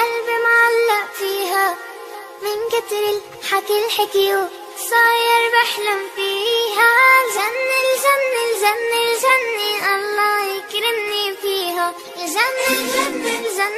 القلب معلق فيها. من كتر الحكي الحكي صاير بحلم فيها. الجنة الجنة الجنة الجنة الله يكرمني فيها. الجنة الجنة الجنة